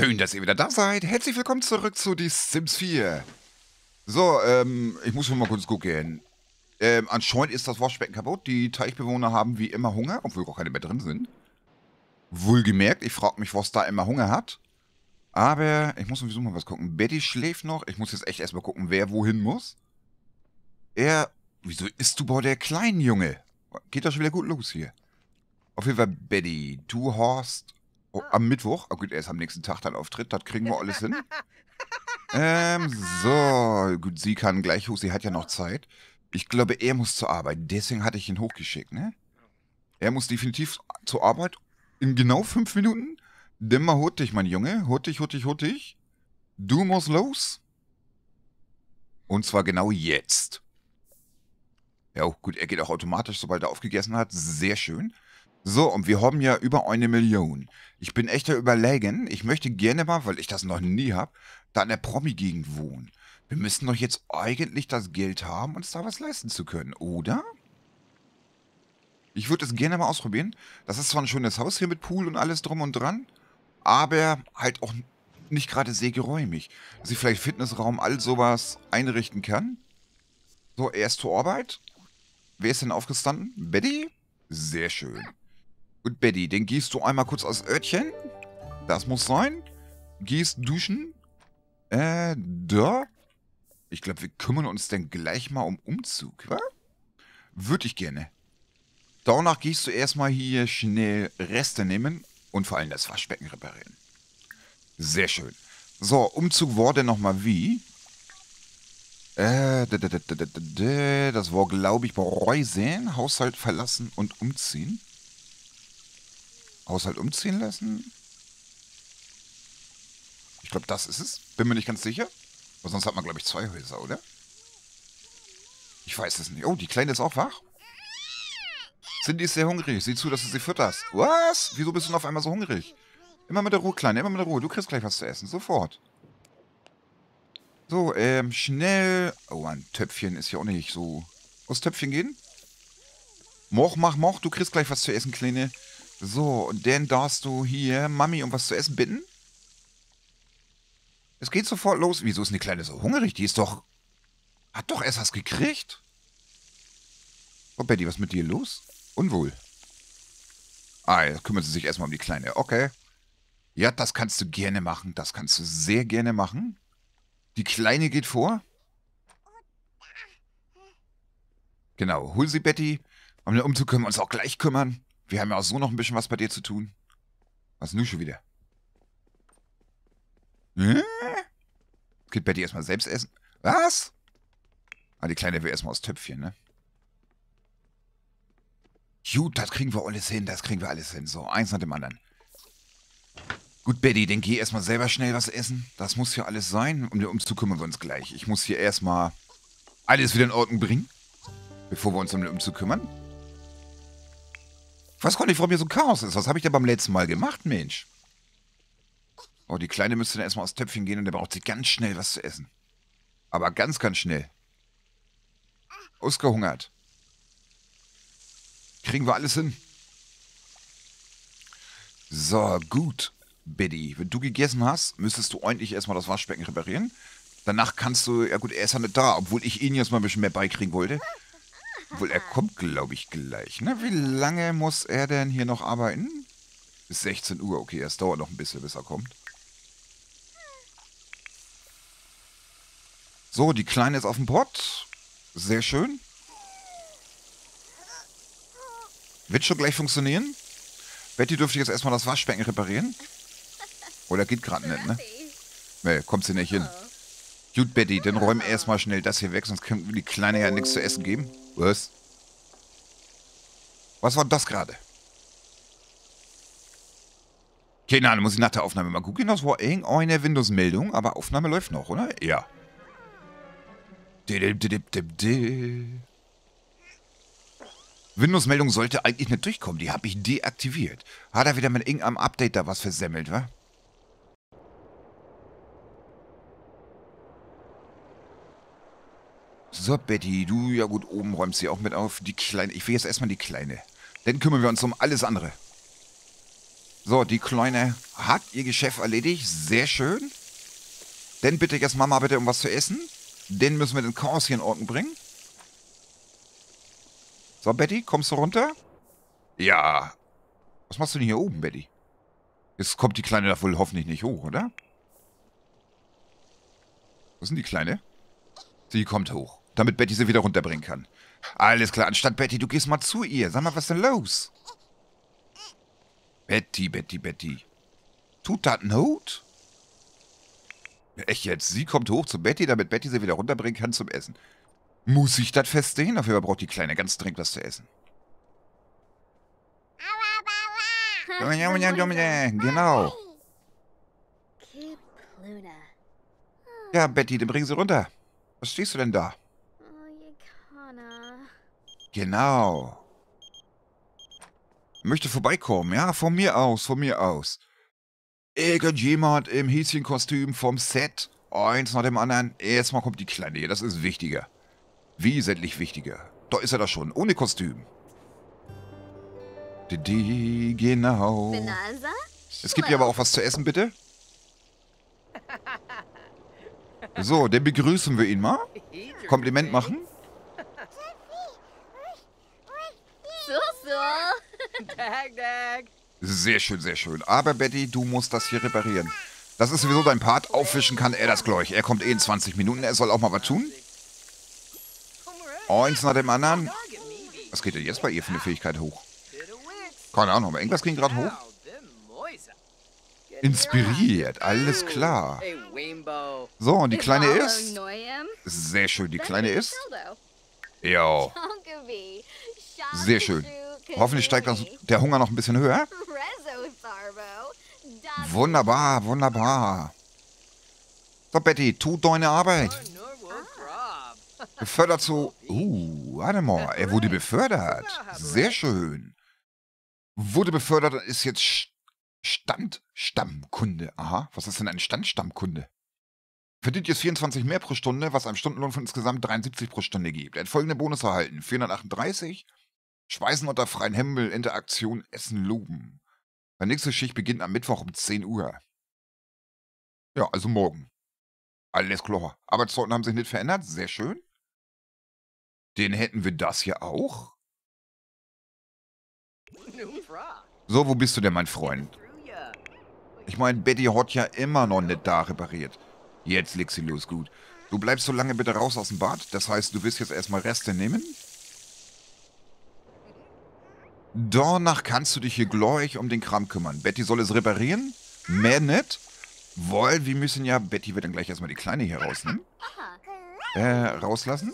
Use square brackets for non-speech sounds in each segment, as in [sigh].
Schön, dass ihr wieder da seid. Herzlich willkommen zurück zu Die Sims 4. So, ähm, ich muss mal kurz gucken. Ähm, anscheinend ist das Waschbecken kaputt. Die Teichbewohner haben wie immer Hunger, obwohl auch keine mehr drin sind. Wohlgemerkt, ich frage mich, was da immer Hunger hat. Aber ich muss sowieso mal was gucken. Betty schläft noch. Ich muss jetzt echt erstmal gucken, wer wohin muss. Er. Wieso isst du bei der kleinen Junge? Geht das schon wieder gut los hier. Auf jeden Fall, Betty, du hast Oh, am Mittwoch. Oh gut, er ist am nächsten Tag dann Auftritt. Das kriegen wir alles hin. [laughs] Ähm, so. Gut, sie kann gleich hoch. Sie hat ja noch Zeit. Ich glaube, er muss zur Arbeit. Deswegen hatte ich ihn hochgeschickt, ne? Er muss definitiv zur Arbeit. In genau fünf Minuten. Dimmer hurtig, mein Junge. Hurtig, hurtig, hurtig. Du musst los. Und zwar genau jetzt. Ja, gut, er geht auch automatisch, sobald er aufgegessen hat. Sehr schön. So, und wir haben ja über eine Million. Ich bin echt überlegen, ich möchte gerne mal, weil ich das noch nie habe, da in der Promi-Gegend wohnen. Wir müssen doch jetzt eigentlich das Geld haben, uns da was leisten zu können, oder? Ich würde es gerne mal ausprobieren. Das ist zwar ein schönes Haus hier mit Pool und alles drum und dran, aber halt auch nicht gerade sehr geräumig. Dass ich vielleicht Fitnessraum, all sowas einrichten kann. So, erst zur Arbeit. Wer ist denn aufgestanden? Betty? Sehr schön. Gut, Betty, den gehst du einmal kurz aus Örtchen. Das muss sein. Gehst duschen. Äh, da. Ich glaube, wir kümmern uns dann gleich mal um Umzug, wa? Würde ich gerne. Danach gehst du erstmal hier schnell Reste nehmen und vor allem das Waschbecken reparieren. Sehr schön. So, Umzug war denn nochmal wie? Äh, das war, glaube ich, bei Reusen. Haushalt verlassen und umziehen. Haushalt umziehen lassen? Ich glaube, das ist es. Bin mir nicht ganz sicher. Aber sonst hat man, glaube ich, zwei Häuser, oder? Ich weiß es nicht. Oh, die Kleine ist auch wach. Cindy ist sehr hungrig. Sieh zu, dass du sie fütterst. Was? Wieso bist du denn auf einmal so hungrig? Immer mit der Ruhe, Kleine. Immer mit der Ruhe. Du kriegst gleich was zu essen. Sofort. So, ähm, schnell. Oh, ein Töpfchen ist ja auch nicht so. Aus Töpfchen gehen? Moch, mach, moch. Du kriegst gleich was zu essen, Kleine. So, und dann darfst du hier Mami um was zu essen bitten. Es geht sofort los. Wieso ist eine Kleine so hungrig? Die ist doch... Hat doch erst was gekriegt. Oh, Betty, was ist mit dir los? Unwohl. Ah, jetzt kümmert sie sich erstmal um die Kleine. Okay. Ja, das kannst du gerne machen. Das kannst du sehr gerne machen. Die Kleine geht vor. Genau, hol sie, Betty. Um Umzug können wir uns auch gleich kümmern. Wir haben ja auch so noch ein bisschen was bei dir zu tun. Was nun schon wieder? Hm? Geht Betty erstmal selbst essen? Was? Ah, die Kleine will erstmal aus Töpfchen, ne? Gut, das kriegen wir alles hin, das kriegen wir alles hin. So, eins nach dem anderen. Gut, Betty, dann geh erstmal selber schnell was essen. Das muss ja alles sein. Um den Umzug kümmern wir uns gleich. Ich muss hier erstmal alles wieder in Ordnung bringen, bevor wir uns um den Umzug kümmern. Ich weiß gar nicht, warum hier so ein Chaos ist. Was habe ich denn beim letzten Mal gemacht, Mensch? Oh, die Kleine müsste dann erstmal aus Töpfchen gehen und der braucht sie ganz schnell was zu essen. Aber ganz, ganz schnell. Ausgehungert. Kriegen wir alles hin. So, gut, Betty. Wenn du gegessen hast, müsstest du eigentlich erstmal das Waschbecken reparieren. Danach kannst du, ja gut, er ist ja nicht da, obwohl ich ihn jetzt mal ein bisschen mehr beikriegen wollte. Obwohl, er kommt, glaube ich, gleich. Ne? Wie lange muss er denn hier noch arbeiten? Bis 16 Uhr. Okay, es dauert noch ein bisschen, bis er kommt. So, die Kleine ist auf dem Pott. Sehr schön. Wird schon gleich funktionieren. Betty dürfte jetzt erstmal das Waschbecken reparieren. Oder geht gerade nicht, ne? Ne, kommt sie nicht hin. Gut, Betty, dann räum erstmal schnell das hier weg, sonst können die Kleine ja nichts zu essen geben. Was? Was war das gerade? Keine Ahnung, muss ich nach der Aufnahme mal gucken. Das war irgendeine Windows-Meldung, aber Aufnahme läuft noch, oder? Ja. Windows-Meldung sollte eigentlich nicht durchkommen. Die habe ich deaktiviert. Hat er wieder mit irgendeinem Update da was versemmelt, wa? So, Betty, du, ja gut, oben räumst sie auch mit auf. Die Kleine, ich will jetzt erstmal die Kleine. Dann kümmern wir uns um alles andere. So, die Kleine hat ihr Geschäft erledigt. Sehr schön. Denn bitte jetzt Mama bitte um was zu essen. Den müssen wir den Chaos hier in Ordnung bringen. So, Betty, kommst du runter? Ja. Was machst du denn hier oben, Betty? Jetzt kommt die Kleine da wohl hoffentlich nicht hoch, oder? Was ist denn die Kleine? Sie kommt hoch, damit Betty sie wieder runterbringen kann. Alles klar, anstatt Betty, du gehst mal zu ihr. Sag mal, was ist denn los? Betty, Betty, Betty. Tut das Not? Echt jetzt? Sie kommt hoch zu Betty, damit Betty sie wieder runterbringen kann zum Essen. Muss ich das feststehen? Dafür braucht die Kleine ganz dringend was zu essen. Genau. Ja, Betty, dann bring sie runter. Was stehst du denn da? Genau. Möchte vorbeikommen, ja? Von mir aus, von mir aus. Irgendjemand im Häschenkostüm vom Set. Eins nach dem anderen. Erstmal kommt die Kleine hier, das ist wichtiger. Wesentlich wichtiger. Da ist er da schon, ohne Kostüm. Die, genau. Es gibt hier aber auch was zu essen, bitte. [laughs] So, dann begrüßen wir ihn mal. Kompliment machen. Sehr schön, sehr schön. Aber Betty, du musst das hier reparieren. Das ist sowieso dein Part. Aufwischen kann er das gleich. Er kommt eh in 20 Minuten. Er soll auch mal was tun. Eins nach dem anderen. Was geht denn jetzt bei ihr für eine Fähigkeit hoch? Keine Ahnung, aber irgendwas ging gerade hoch. Inspiriert, alles klar. So, und die Kleine ist... Sehr schön, die Kleine ist... Ja. Sehr schön. Hoffentlich steigt das, der Hunger noch ein bisschen höher. Wunderbar, wunderbar. So, Betty, tu deine Arbeit. [laughs] Befördert zu... Uh, warte mal, er wurde befördert. Sehr schön. Wurde befördert und ist jetzt Standstammkunde. Aha, was ist denn ein Standstammkunde? Verdient jetzt 24 mehr pro Stunde, was einem Stundenlohn von insgesamt 73 pro Stunde gibt. Er hat folgende Bonus erhalten. 438. Schweißen unter freiem Himmel, Interaktion, Essen, Loben. Die nächste Schicht beginnt am Mittwoch um 10 Uhr. Ja, also morgen. Alles klar. Arbeitszeiten haben sich nicht verändert. Sehr schön. Den hätten wir das hier auch. So, wo bist du denn, mein Freund? Ich meine, Betty hat ja immer noch nicht da repariert. Jetzt leg sie los, gut. Du bleibst so lange bitte raus aus dem Bad. Das heißt, du wirst jetzt erstmal Reste nehmen. Danach kannst du dich hier gleich um den Kram kümmern. Betty soll es reparieren. Mehr nicht. Weil wir müssen ja... Betty wird dann gleich erstmal die Kleine hier rausnehmen. Äh, rauslassen.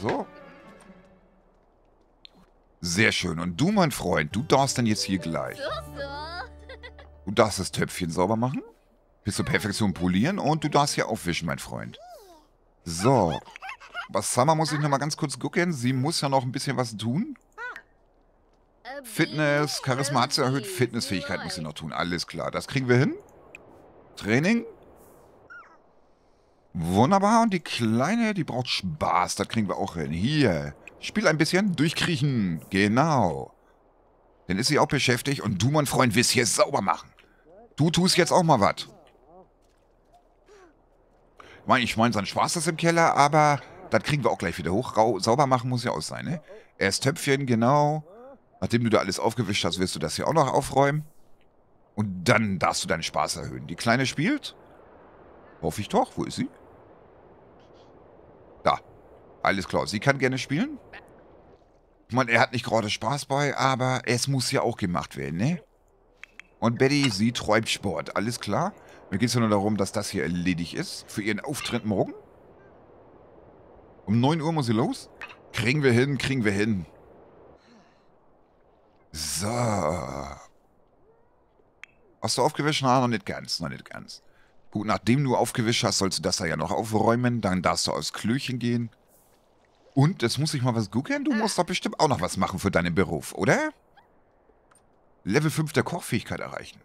So. Sehr schön. Und du, mein Freund, du darfst dann jetzt hier gleich. Du darfst das Töpfchen sauber machen. Bis zur Perfektion polieren. Und du darfst hier aufwischen, mein Freund. So. Was Summer muss ich nochmal ganz kurz gucken. Sie muss ja noch ein bisschen was tun. Fitness, Charisma hat sie erhöht. Fitnessfähigkeit muss sie noch tun. Alles klar. Das kriegen wir hin. Training. Wunderbar. Und die Kleine, die braucht Spaß. Das kriegen wir auch hin. Hier. Spiel ein bisschen. Durchkriechen. Genau. Dann ist sie auch beschäftigt. Und du, mein Freund, wirst hier sauber machen. Du tust jetzt auch mal was. Ich meine, ich meine, sein Spaß ist im Keller, aber das kriegen wir auch gleich wieder hoch. Rau sauber machen muss ja auch sein, ne? Erst Töpfchen, genau. Nachdem du da alles aufgewischt hast, wirst du das hier auch noch aufräumen. Und dann darfst du deinen Spaß erhöhen. Die Kleine spielt? Hoffe ich doch. Wo ist sie? Da. Alles klar. Sie kann gerne spielen. Ich meine, er hat nicht gerade Spaß bei, aber es muss ja auch gemacht werden, ne? Und Betty, sie träumt Sport. Alles klar? Mir geht es ja nur darum, dass das hier erledigt ist. Für ihren Auftritt morgen. Um 9 Uhr muss sie los. Kriegen wir hin, kriegen wir hin. So. Hast du aufgewischt? Na, noch nicht ganz, noch nicht ganz. Gut, nachdem du aufgewischt hast, sollst du das da ja noch aufräumen. Dann darfst du aus Klöchen gehen. Und, jetzt muss ich mal was gucken. Du musst doch bestimmt auch noch was machen für deinen Beruf, oder? Level 5 der Kochfähigkeit erreichen.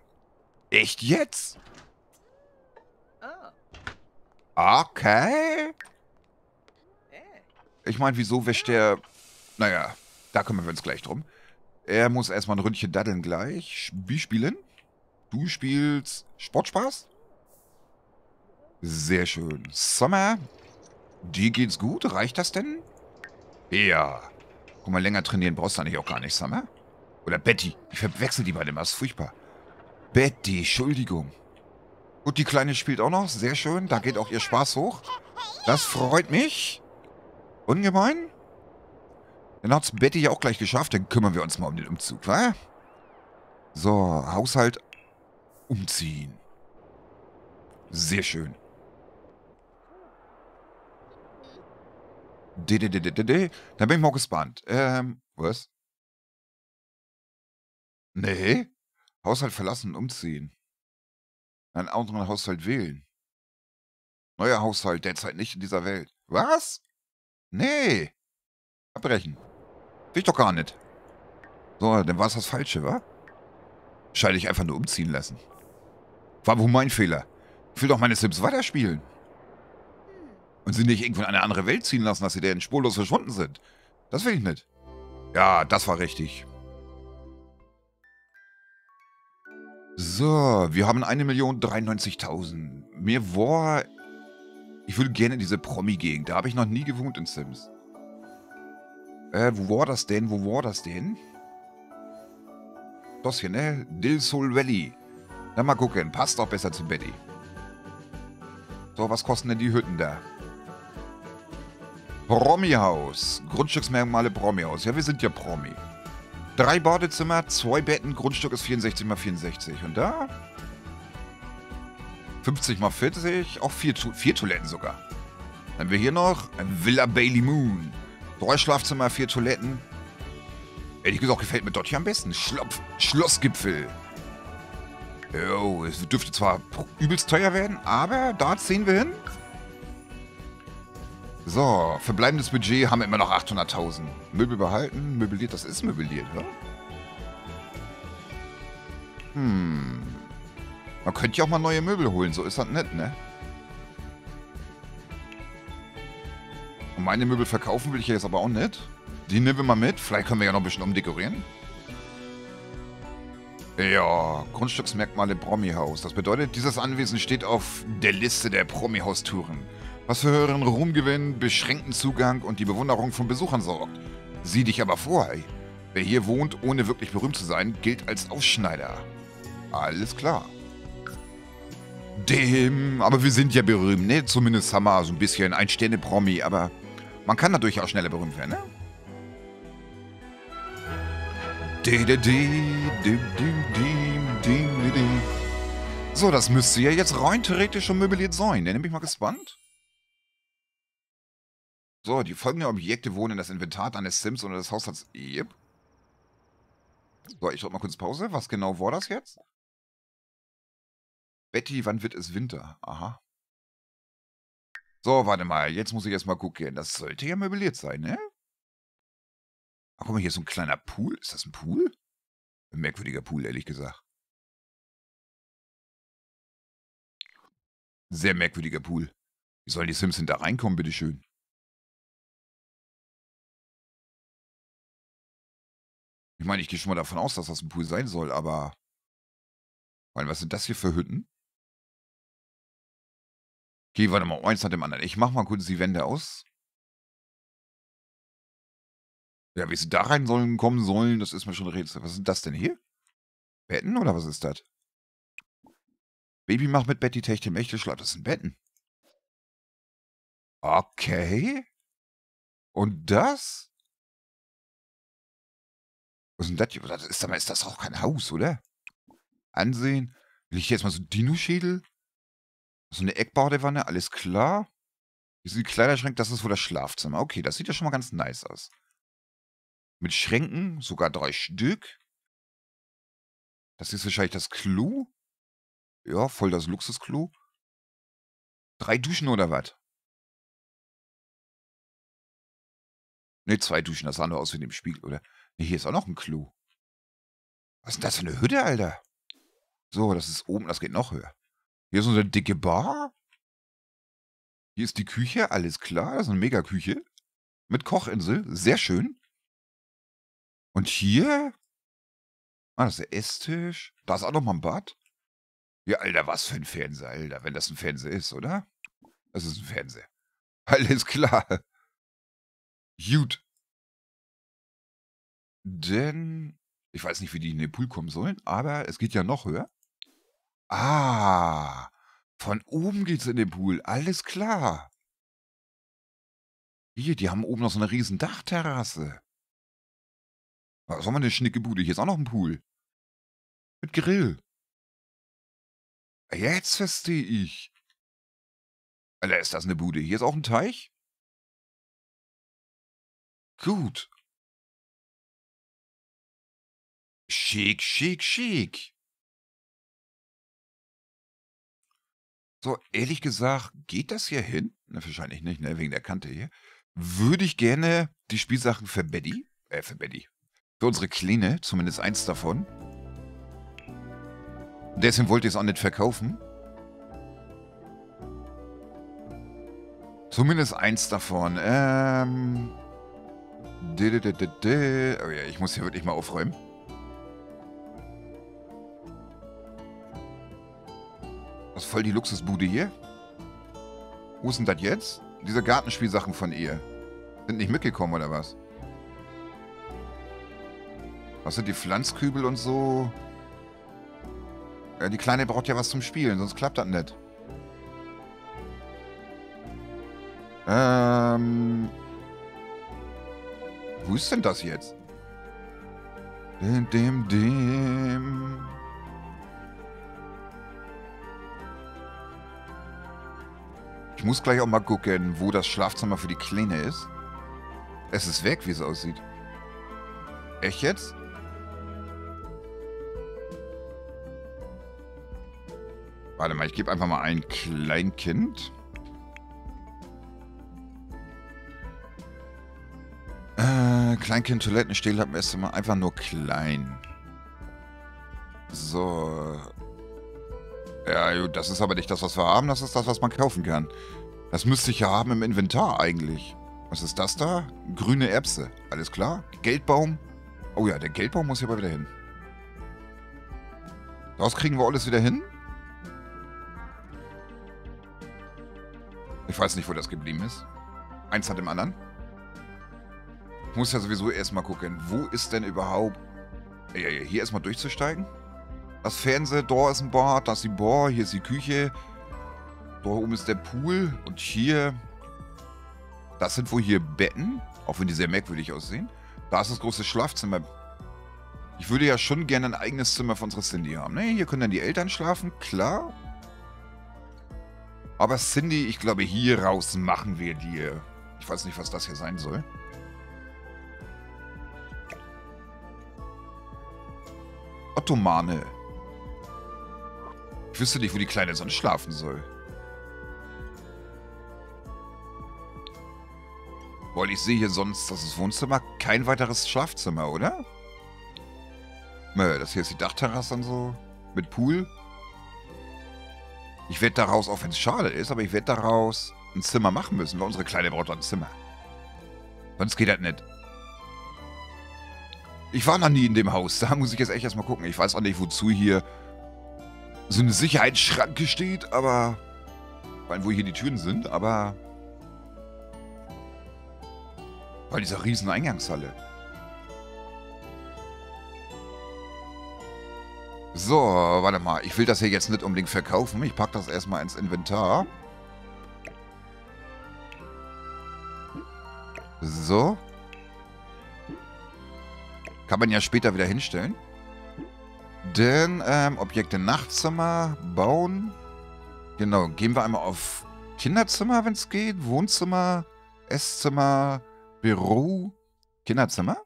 Echt jetzt? Okay. Ich meine, wieso wäscht der... Naja, da kümmern wir uns gleich drum. Er muss erstmal ein Ründchen daddeln gleich. Wie spielen? Du spielst Sportspaß? Sehr schön. Summer, dir geht's gut? Reicht das denn? Ja. Guck mal, länger trainieren brauchst du eigentlich auch gar nicht, Summer. Oder Betty. Ich verwechsel die beiden immer, ist furchtbar. Betty, Entschuldigung. Gut, die Kleine spielt auch noch, sehr schön. Da geht auch ihr Spaß hoch. Das freut mich. Ungemein. Dann hat's Betty ja auch gleich geschafft. Dann kümmern wir uns mal um den Umzug, wa? So, Haushalt umziehen. Sehr schön. De, de, de, de, de, de. Dann bin ich mal gespannt. Ähm, was? Nee. Haushalt verlassen, umziehen. Einen anderen Haushalt wählen. Neuer Haushalt, derzeit nicht in dieser Welt. Was? Nee. Abbrechen. Will ich doch gar nicht. So, dann war es das Falsche, wa? Scheide ich einfach nur umziehen lassen. War wohl mein Fehler. Ich will doch meine Sims weiterspielen. Und sie nicht irgendwo in eine andere Welt ziehen lassen, dass sie deren spurlos verschwunden sind. Das will ich nicht. Ja, das war richtig. So, wir haben 1.093.000. Mir war... Ich würde gerne in diese Promi-Gegend. Da habe ich noch nie gewohnt in Sims. Äh, wo war das denn? Wo war das denn? Das hier, ne? Dil Sol Valley. Na, mal gucken. Passt doch besser zu Betty. So, was kosten denn die Hütten da? Promi-Haus. Grundstücksmerkmale Promi-Haus. Ja, wir sind ja Promi. Drei Badezimmer, zwei Betten, Grundstück ist 64 x 64. Und da? 50 x 40, auch vier, vier Toiletten sogar. Dann haben wir hier noch Villa Bailey Moon. Drei Schlafzimmer, vier Toiletten. Ehrlich gesagt gefällt mir dort hier am besten. Schlopf, Schlossgipfel. Jo, es dürfte zwar übelst teuer werden, aber da ziehen wir hin. So, verbleibendes Budget haben wir immer noch 800.000. Möbel behalten, möbliert, das ist möbliert, oder? Hm. Man könnte ja auch mal neue Möbel holen, so ist das nett, ne? Meine Möbel verkaufen will ich jetzt aber auch nicht. Die nehmen wir mal mit. Vielleicht können wir ja noch ein bisschen umdekorieren. Ja, Grundstücksmerkmale Promi-Haus. Das bedeutet, dieses Anwesen steht auf der Liste der Promi-Haustouren was für höheren Ruhmgewinn, beschränkten Zugang und die Bewunderung von Besuchern sorgt. Sieh dich aber vor, ey. Wer hier wohnt, ohne wirklich berühmt zu sein, gilt als Ausschneider. Alles klar. Dem, aber wir sind ja berühmt, ne? Zumindest haben wir so ein bisschen ein Sterne-Promi, aber man kann dadurch auch schneller berühmt werden, ne? So, das müsste ja jetzt rein theoretisch schon möbliert sein. Da bin ich mal gespannt. So, die folgenden Objekte wohnen in das Inventar deines Sims oder des Haushalts. Yep. So, ich drücke mal kurz Pause. Was genau war das jetzt? Betty, wann wird es Winter? Aha. So, warte mal. Jetzt muss ich erstmal gucken. Das sollte ja möbliert sein, ne? Ach, guck mal, hier ist so ein kleiner Pool. Ist das ein Pool? Ein merkwürdiger Pool, ehrlich gesagt. Sehr merkwürdiger Pool. Wie sollen die Sims denn da reinkommen, bitteschön? Ich meine, ich gehe schon mal davon aus, dass das ein Pool sein soll, aber... Weil, was sind das hier für Hütten? Okay, warte mal, eins nach dem anderen. Ich mach mal kurz die Wände aus. Ja, wie sie da rein sollen, kommen sollen, das ist mir schon ein Rätsel. Was ist das denn hier? Betten oder was ist das? Baby macht mit Betty Techte Mächte Schlaf. Das sind Betten. Okay. Und das? Was ist denn das hier? Ist, das auch kein Haus, oder? Ansehen. Will ich jetzt mal so Dino-Schädel? So eine Eckbadewanne, alles klar. Hier sind die Kleiderschränke, das ist wohl das Schlafzimmer. Okay, das sieht ja schon mal ganz nice aus. Mit Schränken, sogar drei Stück. Das ist wahrscheinlich das Klo. Ja, voll das Luxusklo. Drei Duschen oder was? Ne, zwei Duschen, das sah nur aus wie in dem Spiegel, oder? Ne, hier ist auch noch ein Klo. Was ist denn das für eine Hütte, Alter? So, das ist oben, das geht noch höher. Hier ist unsere dicke Bar. Hier ist die Küche, alles klar. Das ist eine Megaküche. Mit Kochinsel, sehr schön. Und hier Ah, das ist der Esstisch. Da ist auch noch mal ein Bad. Ja, Alter, was für ein Fernseher, Alter. Wenn das ein Fernseher ist, oder? Das ist ein Fernseher. [laughs] Alles klar. Gut. Denn, ich weiß nicht, wie die in den Pool kommen sollen, aber es geht ja noch höher. Ah, von oben geht's in den Pool. Alles klar. Hier, die haben oben noch so eine riesen Dachterrasse. Was haben wir eine schnicke Bude? Hier ist auch noch ein Pool. Mit Grill. Jetzt verstehe ich. Alter, ist das eine Bude? Hier ist auch ein Teich? Gut. Schick, schick, schick. So, ehrlich gesagt, geht das hier hin? Na, wahrscheinlich nicht, ne, wegen der Kante hier. Würde ich gerne die Spielsachen für Betty, äh, für Betty, für unsere Kleine, zumindest eins davon. Deswegen wollte ich es auch nicht verkaufen. Zumindest eins davon. Ähm. Oh ja, ich muss hier wirklich mal aufräumen. Das voll die Luxusbude hier. Wo ist denn das jetzt? Diese Gartenspielsachen von ihr. Sind nicht mitgekommen, oder was? Was sind die Pflanzkübel und so? Ja, die Kleine braucht ja was zum Spielen, sonst klappt das nicht. Ähm... Wo ist denn das jetzt? Dem, dem, dem... Ich muss gleich auch mal gucken, wo das Schlafzimmer für die Kleine ist. Es ist weg, wie es aussieht. Echt jetzt? Warte mal, ich gebe einfach mal ein Kleinkind. Äh, Kleinkind, wir erst mal einfach nur klein. So. Ja, das ist aber nicht das, was wir haben. Das ist das, was man kaufen kann. Das müsste ich ja haben im Inventar eigentlich. Was ist das da? Grüne Erbse. Alles klar. Geldbaum. Oh ja, der Geldbaum muss hier aber wieder hin. Das kriegen wir alles wieder hin. Ich weiß nicht, wo das geblieben ist. Eins hat dem anderen. Ich muss ja sowieso erstmal gucken, wo ist denn überhaupt... Hier erstmal durchzusteigen. Das Fernseher, da ist ein Bad, da ist die Bar, hier ist die Küche. Da oben ist der Pool und hier... Das sind wohl hier Betten, auch wenn die sehr merkwürdig aussehen. Da ist das große Schlafzimmer. Ich würde ja schon gerne ein eigenes Zimmer für unsere Cindy haben. Ne, hier können dann die Eltern schlafen, klar. Aber Cindy, ich glaube, hier raus machen wir dir. Ich weiß nicht, was das hier sein soll. Ottomane. Ich wüsste nicht, wo die Kleine sonst schlafen soll. Weil ich sehe hier sonst, das ist Wohnzimmer, kein weiteres Schlafzimmer, oder? Nö, das hier ist die Dachterrasse und so. Mit Pool. Ich werde daraus, auch wenn es schade ist, aber ich werde daraus ein Zimmer machen müssen, weil unsere Kleine braucht ein Zimmer. Sonst geht das nicht. Ich war noch nie in dem Haus. Da muss ich jetzt echt erstmal gucken. Ich weiß auch nicht, wozu hier so eine Sicherheitsschranke steht, aber... Weil wo hier die Türen sind, aber... Bei dieser riesen Eingangshalle. So, warte mal. Ich will das hier jetzt nicht unbedingt verkaufen. Ich packe das erstmal ins Inventar. So. Kann man ja später wieder hinstellen. Denn, ähm, Objekte Nachtzimmer bauen. Genau, gehen wir einmal auf Kinderzimmer, wenn es geht. Wohnzimmer, Esszimmer, Büro, Kinderzimmer.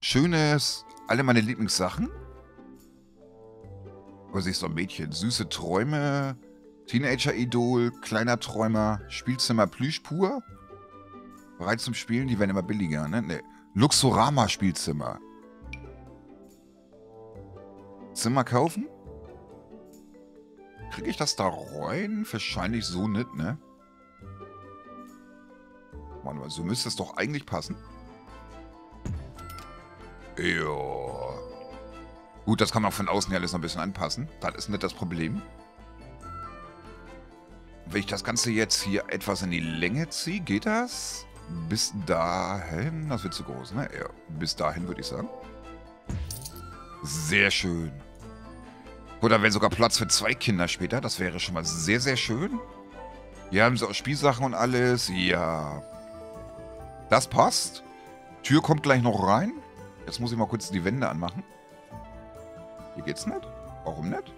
Schönes alle meine Lieblingssachen. Oh, siehst du, Mädchen. Süße Träume, Teenager-Idol, kleiner Träumer, Spielzimmer Plüsch pur. Bereit zum Spielen, die werden immer billiger, ne? Ne. Luxorama-Spielzimmer. Zimmer kaufen? Kriege ich das da rein? Wahrscheinlich so nicht, ne? Mal, so müsste es doch eigentlich passen. Ja. Gut, das kann man von außen ja alles noch ein bisschen anpassen. Das ist nicht das Problem. Wenn ich das Ganze jetzt hier etwas in die Länge ziehe, geht das? Bis dahin, das wird zu groß, ne? Ja, bis dahin würde ich sagen. Sehr schön. Oder wenn sogar Platz für zwei Kinder später, das wäre schon mal sehr, sehr schön. Hier haben sie auch Spielsachen und alles. Ja. Das passt. Tür kommt gleich noch rein. Jetzt muss ich mal kurz die Wände anmachen. Hier geht's nicht? Warum nicht?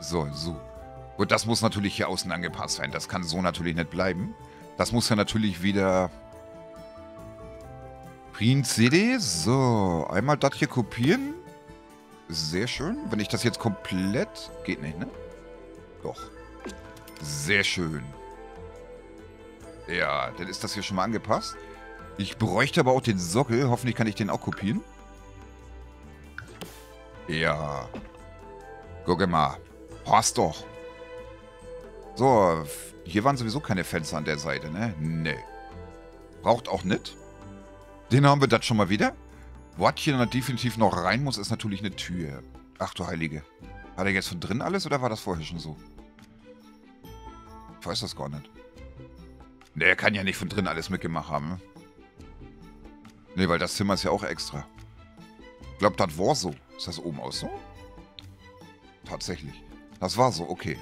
So, so. Gut, das muss natürlich hier außen angepasst sein. Das kann so natürlich nicht bleiben. Das muss ja natürlich wieder... Print CD. So, einmal das hier kopieren. Sehr schön. Wenn ich das jetzt komplett... Geht nicht, ne? Doch. Sehr schön. Ja, dann ist das hier schon mal angepasst. Ich bräuchte aber auch den Sockel. Hoffentlich kann ich den auch kopieren. Ja. Guck mal. Passt doch. So, hier waren sowieso keine Fenster an der Seite, ne? Ne. Braucht auch nicht. Den haben wir das schon mal wieder. Was hier dann definitiv noch rein muss, ist natürlich eine Tür. Ach du Heilige. Hat er jetzt von drin alles oder war das vorher schon so? Ich weiß das gar nicht. Ne, er kann ja nicht von drin alles mitgemacht haben. Ne, weil das Zimmer ist ja auch extra. Ich glaube, das war so. Ist das oben auch so? Tatsächlich. Das war so, okay.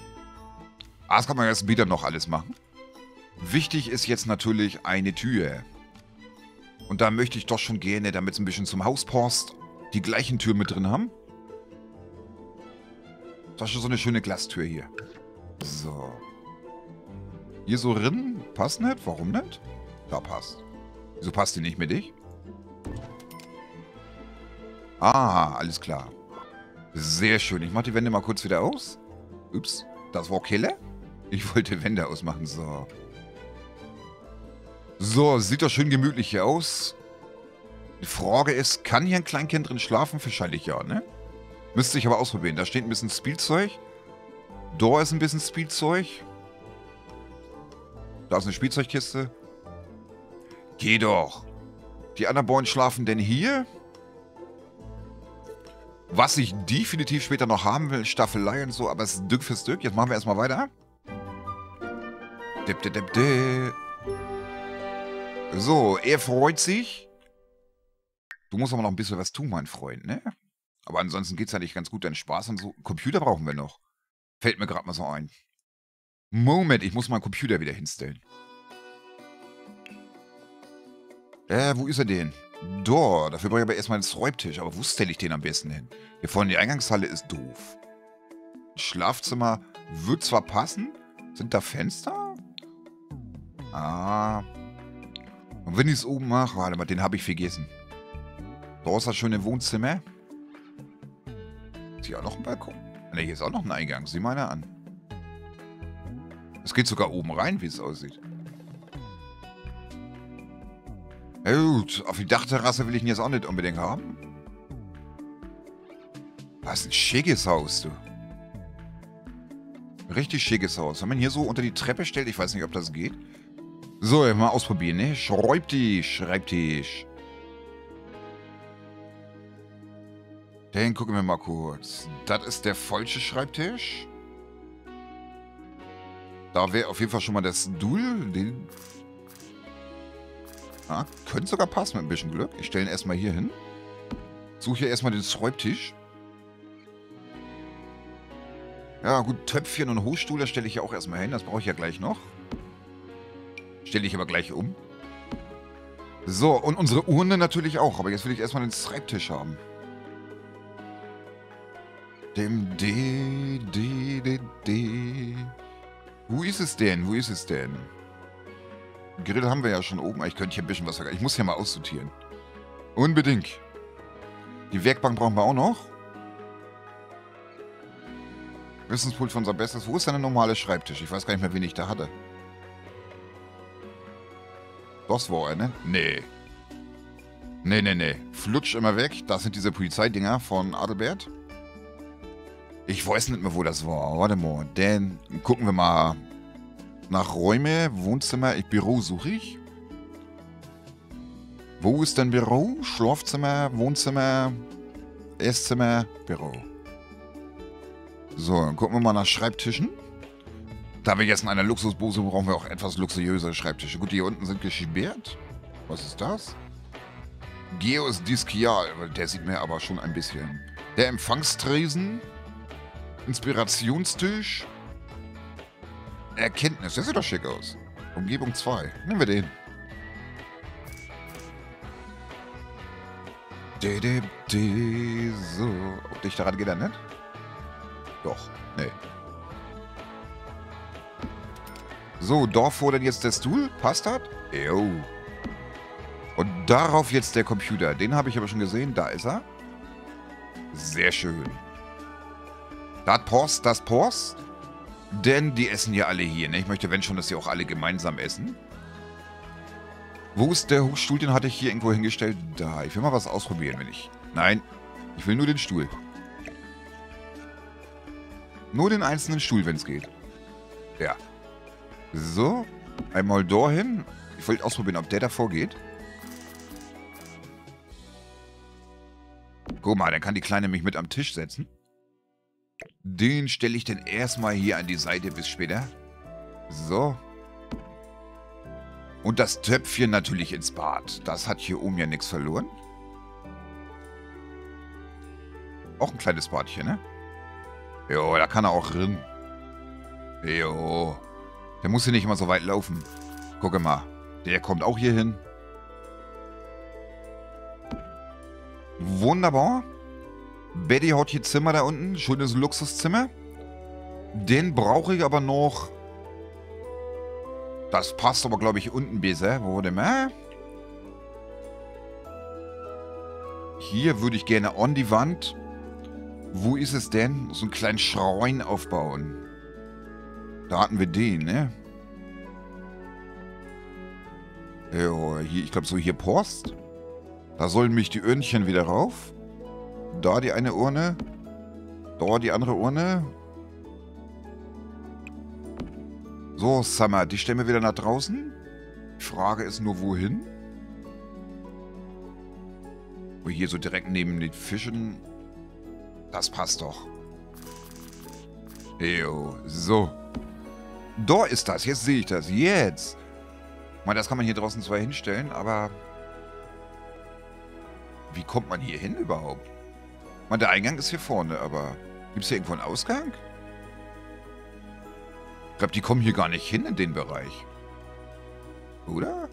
Ah, das kann man jetzt wieder noch alles machen. Wichtig ist jetzt natürlich eine Tür. Und da möchte ich doch schon gerne, damit es ein bisschen zum Haus passt, die gleichen Türen mit drin haben. Das ist schon so eine schöne Glastür hier. So. Hier so drin? Passt nicht? Warum nicht? Da passt. Wieso passt die nicht mit dich? Ah, alles klar. Sehr schön. Ich mache die Wände mal kurz wieder aus. Ups, das war Kille. Ich wollte Wände ausmachen, so. So, sieht doch schön gemütlich hier aus. Die Frage ist, kann hier ein Kleinkind drin schlafen? Wahrscheinlich ja, ne? Müsste ich aber ausprobieren. Da steht ein bisschen Spielzeug. Da ist ein bisschen Spielzeug. Da ist eine Spielzeugkiste. Geh doch. Die Bäume schlafen denn hier? Was ich definitiv später noch haben will, Staffelei und so, aber es ist Stück für Stück. Jetzt machen wir erstmal weiter. Dip, dip, dip, dip. So, er freut sich. Du musst aber noch ein bisschen was tun, mein Freund, ne? Aber ansonsten geht's ja nicht ganz gut, dein Spaß und so. Computer brauchen wir noch. Fällt mir gerade mal so ein. Moment, ich muss meinen Computer wieder hinstellen. Äh, wo ist er denn? Da, dafür brauche ich aber erstmal einen Schreibtisch. Aber wo stelle ich den am besten hin? Hier vorne die Eingangshalle ist doof. Schlafzimmer wird zwar passen. Sind da Fenster? Ah. Und wenn ich es oben mache, warte mal, den habe ich vergessen. Da ist das schöne Wohnzimmer. Ist hier auch noch ein Balkon? Ne, hier ist auch noch ein Eingang. Sieh mal an. Es geht sogar oben rein, wie es aussieht. Ja gut, auf die Dachterrasse will ich ihn jetzt auch nicht unbedingt haben. Was ein schickes Haus, du. Richtig schickes Haus. Wenn man hier so unter die Treppe stellt, ich weiß nicht, ob das geht. So, mal ausprobieren, ne? Schreibtisch, Schreibtisch. Den gucken wir mal kurz. Das ist der falsche Schreibtisch. Da wäre auf jeden Fall schon mal das Duel. Den ja, könnte sogar passen mit ein bisschen Glück. Ich stelle ihn erstmal hier hin. Suche hier erstmal den Schreibtisch. Ja, gut, Töpfchen und Hochstuhl, das stelle ich ja auch erstmal hin. Das brauche ich ja gleich noch. Stelle ich aber gleich um. So, und unsere Urne natürlich auch. Aber jetzt will ich erstmal den Schreibtisch haben. Dem D, D, D, D. Wo ist es denn? Wo ist es denn? Grill haben wir ja schon oben. Ich könnte hier ein bisschen was vergessen. Ich muss hier mal aussortieren. Unbedingt. Die Werkbank brauchen wir auch noch. Wissenspult von unser Bestes. Wo ist denn der normale Schreibtisch? Ich weiß gar nicht mehr, wen ich da hatte. Das war er, ne? Nee. Nee, nee, nee. Flutsch immer weg. Das sind diese Polizeidinger von Adelbert. Ich weiß nicht mehr, wo das war. Warte mal. Dann gucken wir mal nach Räume, Wohnzimmer, ich, Büro suche ich. Wo ist denn Büro? Schlafzimmer, Wohnzimmer, Esszimmer, Büro. So, dann gucken wir mal nach Schreibtischen. Da wir jetzt in einer Luxusbuse brauchen wir auch etwas luxuriöse Schreibtische. Gut, die hier unten sind gesperrt. Was ist das? Geos Dischial. Der sieht mir aber schon ein bisschen. Der Empfangstresen. Inspirationstisch. Erkenntnis. Der sieht doch schick aus. Umgebung 2. Nehmen wir den. De, de, de, so. Ob dich daran geht er nicht? Doch. Nee. So, Dorf denn jetzt der Stuhl? Passt das? Jo. Und darauf jetzt der Computer. Den habe ich aber schon gesehen. Da ist er. Sehr schön. Das Post, das Post. Denn die essen ja alle hier. Ne? Ich möchte, wenn schon, dass sie auch alle gemeinsam essen. Wo ist der Hochstuhl? Den hatte ich hier irgendwo hingestellt. Da. Ich will mal was ausprobieren, wenn ich... Nein. Ich will nur den Stuhl. Nur den einzelnen Stuhl, wenn es geht. Ja. So. Einmal dahin. Ich wollte ausprobieren, ob der davor geht. Guck mal, dann kann die Kleine mich mit am Tisch setzen. Den stelle ich dann erstmal hier an die Seite bis später. So. Und das Töpfchen natürlich ins Bad. Das hat hier oben ja nichts verloren. Auch ein kleines Badchen, ne? Jo, da kann er auch rin. Jo. Der muss hier nicht immer so weit laufen. Gucke mal. Der kommt auch hier hin. Wunderbar. Betty hat hier Zimmer da unten. Schönes Luxuszimmer. Den brauche ich aber noch. Das passt aber, glaube ich, unten besser. Wo denn mal? Hier würde ich gerne an die Wand. Wo ist es denn? So einen kleinen Schrein aufbauen. Da hatten wir den, ne? Ja, hier, ich glaube so hier Post. Da sollen mich die Öhrchen wieder rauf. Da die eine Urne. Da die andere Urne. So, Summer, die stellen wir wieder nach draußen. Die Frage ist nur, wohin? Wo hier so direkt neben den Fischen. Das passt doch. Jo, so. Da ist das, jetzt sehe ich das. Jetzt. Meine, das kann man hier draußen zwar hinstellen, aber... Wie kommt man hier hin überhaupt? Meine, der Eingang ist hier vorne, aber... Gibt es hier irgendwo einen Ausgang? Ich glaube, die kommen hier gar nicht hin in den Bereich. Oder?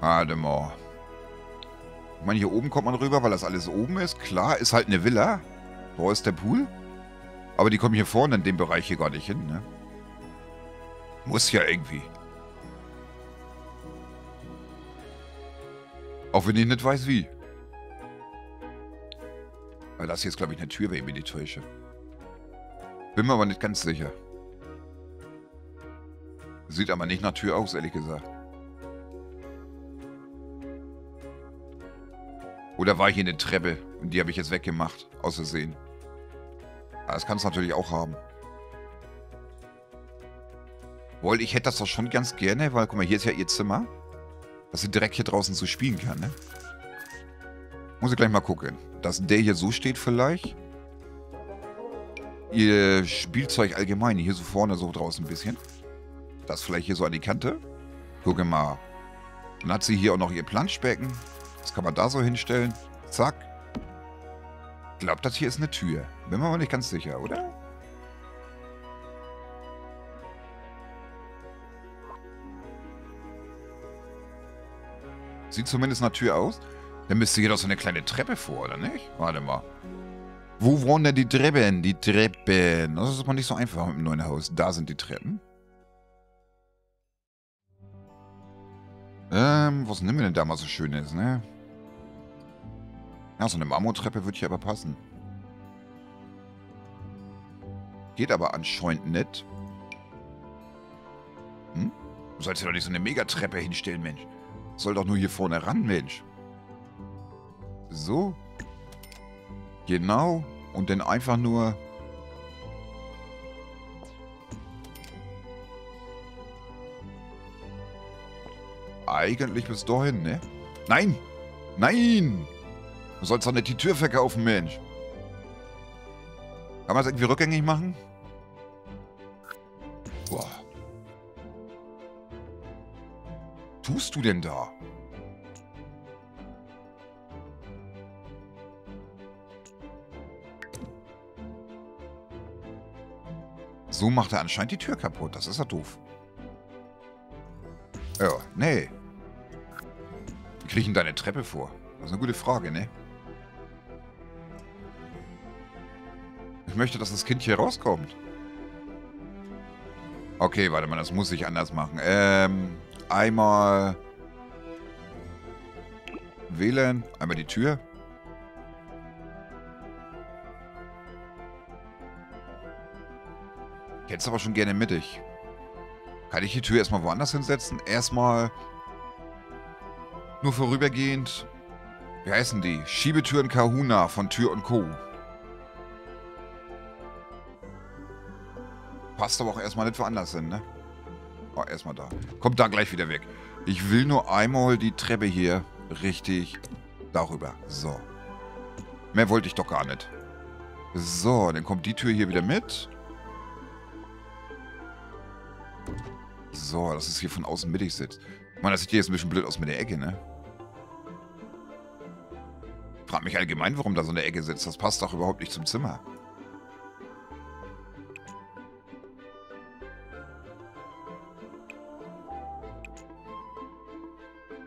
Warte mal. Ich meine, hier oben kommt man rüber, weil das alles oben ist. Klar, ist halt eine Villa. Da ist der Pool. Aber die kommen hier vorne in dem Bereich hier gar nicht hin, ne? Muss ja irgendwie. Auch wenn ich nicht weiß, wie. Weil das hier ist, glaube ich, eine Tür, wenn ich mich nicht täusche. Bin mir aber nicht ganz sicher. Sieht aber nicht nach Tür aus, ehrlich gesagt. Oder war hier eine Treppe und die habe ich jetzt weggemacht, aus Versehen. Das kann es natürlich auch haben. Wohl, ich hätte das doch schon ganz gerne, weil, guck mal, hier ist ja ihr Zimmer. Dass sie direkt hier draußen so spielen kann, ne? Muss ich gleich mal gucken. Dass der hier so steht vielleicht. Ihr Spielzeug allgemein, hier so vorne so draußen ein bisschen. Das vielleicht hier so an die Kante. Gucke mal. Dann hat sie hier auch noch ihr Planschbecken. Das kann man da so hinstellen. Zack. Ich glaube, das hier ist eine Tür. Bin mir aber nicht ganz sicher, oder? Sieht zumindest nach Tür aus. Dann müsste hier doch so eine kleine Treppe vor, oder nicht? Warte mal. Wo wohnen denn die Treppen? Die Treppen. Das ist aber nicht so einfach mit dem neuen Haus. Da sind die Treppen. Ähm, was nehmen wir denn da mal so Schönes, ne? Ja, so eine Marmortreppe würde hier aber passen. Geht aber anscheinend nicht. Hm? Du sollst ja doch nicht so eine Megatreppe hinstellen, Mensch. Soll doch nur hier vorne ran, Mensch. So. Genau. Und dann einfach nur... eigentlich bis dahin, ne? Nein! Nein! Du sollst doch nicht die Tür verkaufen, Mensch. Kann man es irgendwie rückgängig machen? Tust du denn da? So macht er anscheinend die Tür kaputt. Das ist ja doof. Ja, nee. Wie kriege ich denn deine Treppe vor? Das ist eine gute Frage, ne? Ich möchte, dass das Kind hier rauskommt. Okay, warte mal, das muss ich anders machen. Ähm, einmal wählen, einmal die Tür. Ich hätte es aber schon gerne mittig. Kann ich die Tür erstmal woanders hinsetzen? Erstmal nur vorübergehend. Wie heißen die? Schiebetüren Kahuna von Tür und Co. Passt aber auch erstmal nicht woanders hin, ne? Oh, erstmal da. Kommt da gleich wieder weg. Ich will nur einmal die Treppe hier richtig darüber. So. Mehr wollte ich doch gar nicht. So, dann kommt die Tür hier wieder mit. So, dass es hier von außen mittig sitzt. Ich meine, das sieht hier jetzt ein bisschen blöd aus mit der Ecke, ne? Ich frage mich allgemein, warum da so eine Ecke sitzt. Das passt doch überhaupt nicht zum Zimmer.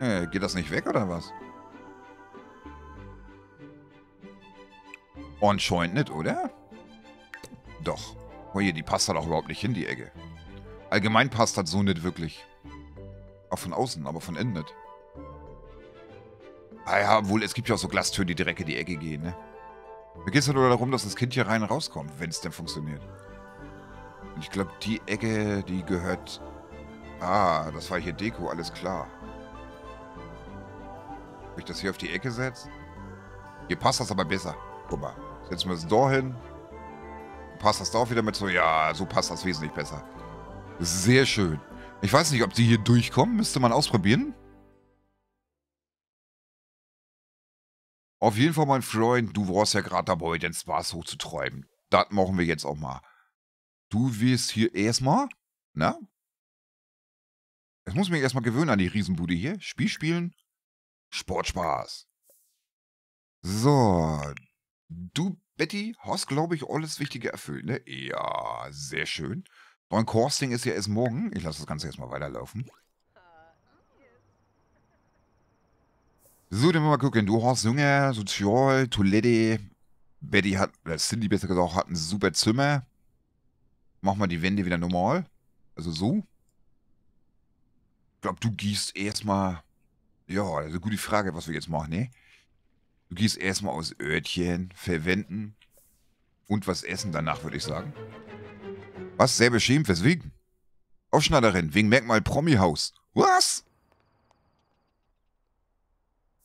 Äh, geht das nicht weg, oder was? Anscheinend nicht, oder? Doch. Oh je, die passt halt auch überhaupt nicht hin, die Ecke. Allgemein passt das so nicht wirklich. Auch von außen, aber von innen nicht. Ah ja, wohl, es gibt ja auch so Glastüren, die direkt in die Ecke gehen, ne? Mir geht es halt nur darum, dass das Kind hier rein und rauskommt, wenn es denn funktioniert. Und ich glaube, die Ecke, die gehört... Ah, das war hier Deko, alles klar. Wenn ich das hier auf die Ecke setze? Hier passt das aber besser. Guck mal, setzen wir es da hin. Passt das da auch wieder mit so... Ja, so passt das wesentlich besser. Sehr schön. Ich weiß nicht, ob die hier durchkommen. Müsste man ausprobieren. Auf jeden Fall, mein Freund, du warst ja gerade dabei, den Spaß hochzutreiben. Das machen wir jetzt auch mal. Du wirst hier erstmal, na? Ich muss mich erstmal gewöhnen an die Riesenbude hier. Spiel spielen, Sportspaß. So, du, Betty, hast, glaube ich, alles Wichtige erfüllt, ne? Ja, sehr schön. Neuen Coursing ist ja erst morgen. Ich lasse das Ganze erstmal weiterlaufen. So, dann mal gucken. Du hast Hunger, Sozial, Toilette. Betty hat, oder Cindy besser gesagt, hat ein super Zimmer. Mach mal die Wände wieder normal. Also so. Ich glaube, du gießt erstmal. Ja, also gute Frage, was wir jetzt machen, ne? Du gießt erstmal aus Örtchen, verwenden und was essen danach, würde ich sagen. Was? Sehr beschämt? Weswegen? Aufschneiderin, wegen Merkmal Promi-Haus. Was?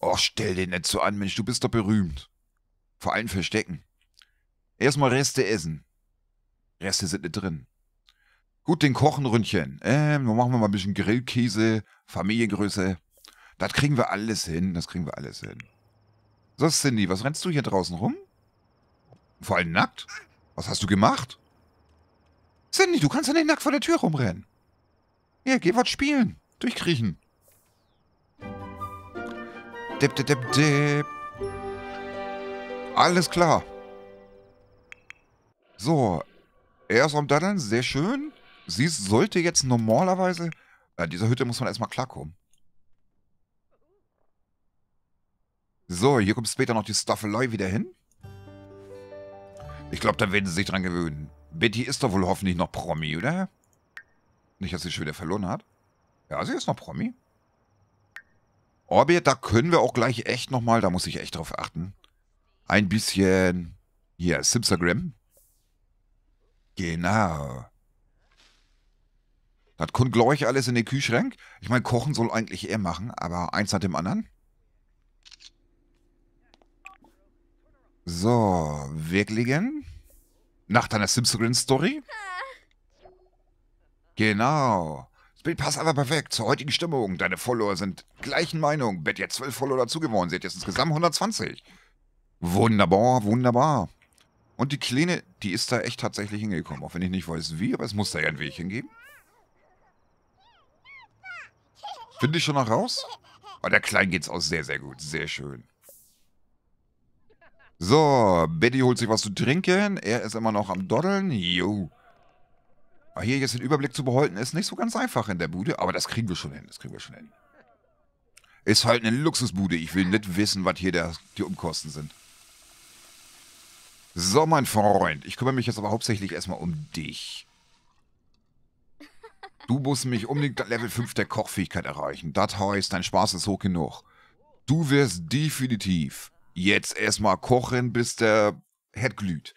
Och, stell den nicht so an, Mensch, du bist doch berühmt. Vor allem verstecken. Erstmal Reste essen. Reste sind nicht drin. Gut, den Kochenründchen. Ähm, machen wir mal ein bisschen Grillkäse, Familiengröße. Das kriegen wir alles hin, das kriegen wir alles hin. So, Cindy, was rennst du hier draußen rum? Vor allem nackt? Was hast du gemacht? Cindy, du kannst ja nicht nackt vor der Tür rumrennen. Ja, geh was spielen. Durchkriechen. Dip, dip, dip, dip. Alles klar. So. Er ist am Daddeln. Sehr schön. Sie sollte jetzt normalerweise... Äh, dieser Hütte muss man erstmal klarkommen. So, hier kommt später noch die Staffelei wieder hin. Ich glaube, da werden sie sich dran gewöhnen. Betty ist doch wohl hoffentlich noch Promi, oder? Nicht, dass sie schon wieder verloren hat. Ja, sie ist noch Promi. Orbit, da können wir auch gleich echt nochmal, da muss ich echt drauf achten. Ein bisschen, hier, Simsagram. Genau. Das kommt gleich alles in den Kühlschrank. Ich meine, kochen soll eigentlich er machen, aber eins nach dem anderen. So, wirklichen. Nach deiner Simpsons-Story? Genau. Bild passt aber perfekt zur heutigen Stimmung. Deine Follower sind gleichen Meinung. Bett jetzt 12 Follower dazu gewonnen. Sie hat jetzt insgesamt 120. Wunderbar, wunderbar. Und die Kleine, die ist da echt tatsächlich hingekommen. Auch wenn ich nicht weiß wie, aber es muss da ja einen Weg hingeben. Finde ich schon noch raus? Aber der Kleinen geht's auch sehr, sehr gut. Sehr schön. So, Betty holt sich was zu trinken. Er ist immer noch am Doddeln. Jo. Aber hier jetzt den Überblick zu behalten, ist nicht so ganz einfach in der Bude. Aber das kriegen wir schon hin. Das kriegen wir schon hin. Ist halt eine Luxusbude. Ich will nicht wissen, was hier der, die Umkosten sind. So, mein Freund. Ich kümmere mich jetzt aber hauptsächlich erstmal um dich. Du musst mich unbedingt Level 5 der Kochfähigkeit erreichen. Das heißt, dein Spaß ist hoch genug. Du wirst definitiv jetzt erstmal kochen, bis der Herd glüht.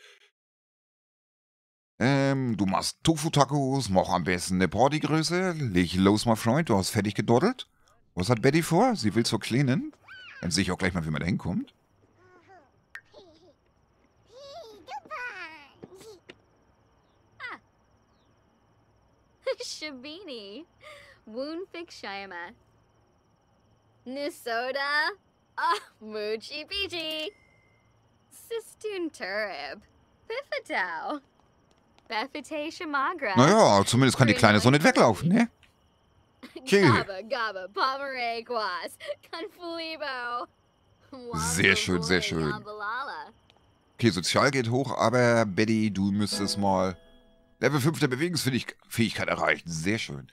Ähm, du machst Tofu-Tacos, mach am besten eine Partygröße. Leg los, mein Freund, du hast fertig gedoddelt. Was hat Betty vor? Sie will zur Kleinen. Dann sehe ich auch gleich mal, wie man da hinkommt. Shabini, Woonfik Shayama, Nisoda, Ah, Moochie Peachy, Sistun Turib, Piffatau, Befite Shamagra. Naja, zumindest kann die Kleine so nicht weglaufen, ne? Gaba, Gaba, Pomeray Quas, Confulibo. Sehr schön, sehr schön. Okay, sozial geht hoch, aber Betty, du müsstest mal Level 5 der Bewegungsfähigkeit erreichen. Sehr schön.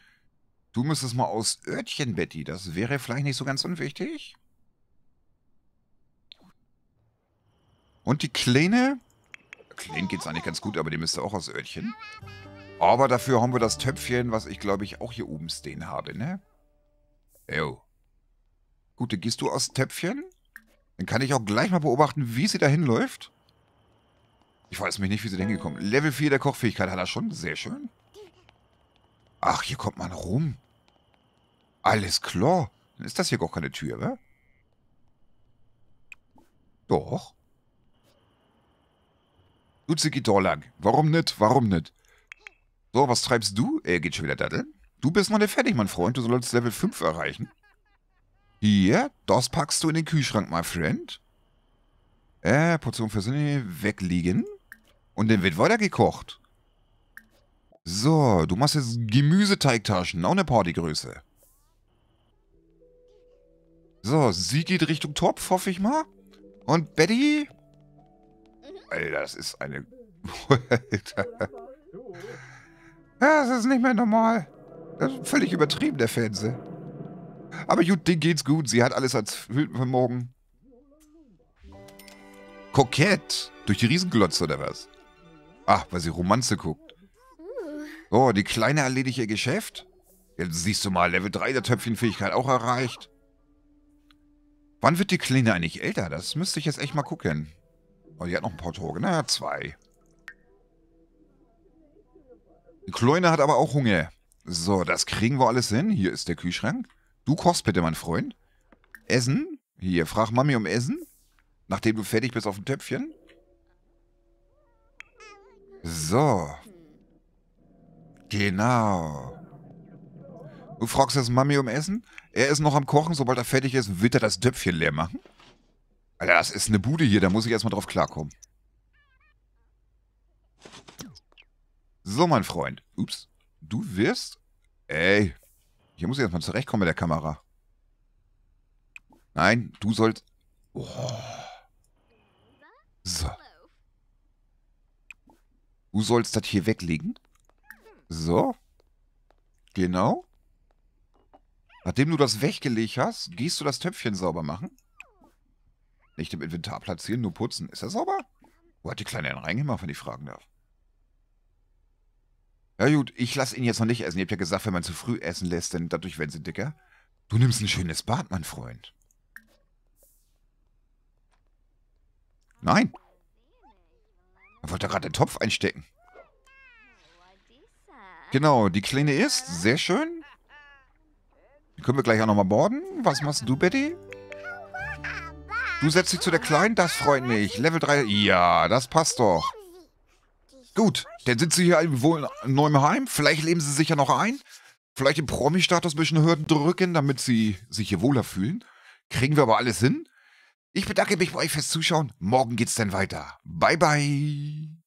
Du müsstest mal aus Örtchen, Betty. Das wäre vielleicht nicht so ganz unwichtig. Und die Kleine? Klein geht's eigentlich ganz gut, aber die müsste auch aus Örtchen. Aber dafür haben wir das Töpfchen, was ich glaube ich auch hier oben stehen habe, ne? Jo. Gut, dann gehst du aus Töpfchen. Dann kann ich auch gleich mal beobachten, wie sie dahin läuft. Ich weiß mich nicht, wie sie denn gekommen Level 4 der Kochfähigkeit hat er schon. Sehr schön. Ach, hier kommt man rum. Alles klar. Dann ist das hier gar keine Tür, wa? Doch. Utze geht da lang. Warum nicht? Warum nicht? So, was treibst du? Er geht schon wieder daddeln. Du bist noch nicht fertig, mein Freund. Du sollst Level 5 erreichen. Hier, das packst du in den Kühlschrank, my friend. Äh, Portion für Sinne wegliegen. Und dann wird weiter gekocht. So, du machst jetzt Gemüseteigtaschen, auch eine Partygröße. So, sie geht Richtung Topf, hoffe ich mal. Und Betty? Alter, das ist eine... Ja, das ist nicht mehr normal. Das ist völlig übertrieben, der Fernseher. Aber gut, denen geht's gut. Sie hat alles als Vermögen. Kokett. Durch die Riesenglotze oder was? Ach, weil sie Romanze guckt. Oh, die Kleine erledigt ihr Geschäft. Jetzt siehst du mal, Level 3 der Töpfchenfähigkeit auch erreicht. Wann wird die Kleine eigentlich älter? Das müsste ich jetzt echt mal gucken. Oh, die hat noch ein paar Tage. Naja, zwei. Die Kleine hat aber auch Hunger. So, das kriegen wir alles hin. Hier ist der Kühlschrank. Du kochst bitte, mein Freund. Essen? Hier, frag Mami um Essen. Nachdem du fertig bist auf dem Töpfchen. So. Genau. Du fragst jetzt Mami um Essen. Er ist noch am Kochen. Sobald er fertig ist, wird er das Töpfchen leer machen. Alter, das ist eine Bude hier. Da muss ich erstmal drauf klarkommen. So, mein Freund. Ups. Du wirst... Ey. Hier muss ich erstmal zurechtkommen mit der Kamera. Nein, du sollst... Oh. So. Du sollst das hier weglegen. So. Genau. Nachdem du das weggelegt hast, gehst du das Töpfchen sauber machen. Nicht im Inventar platzieren, nur putzen. Ist das sauber? Wo hat die Kleine denn reingemacht, wenn ich fragen darf? Ja gut, ich lasse ihn jetzt noch nicht essen. Ihr habt ja gesagt, wenn man zu früh essen lässt, dann dadurch werden sie dicker. Du nimmst ein schönes Bad, mein Freund. Nein. Er wollte gerade den Topf einstecken. Genau, die Kleine ist. Sehr schön. Die können wir gleich auch nochmal borden. Was machst du, Betty? Du setzt dich zu der Kleinen? Das freut mich. Level 3. Ja, das passt doch. Gut, dann sind sie hier wohl in neuem Heim. Vielleicht leben sie sich ja noch ein. vielleicht im Promi-Status ein bisschen Hürden drücken, damit sie sich hier wohler fühlen. Kriegen wir aber alles hin. Ich bedanke mich bei euch fürs Zuschauen. Morgen geht's dann weiter. Bye, bye.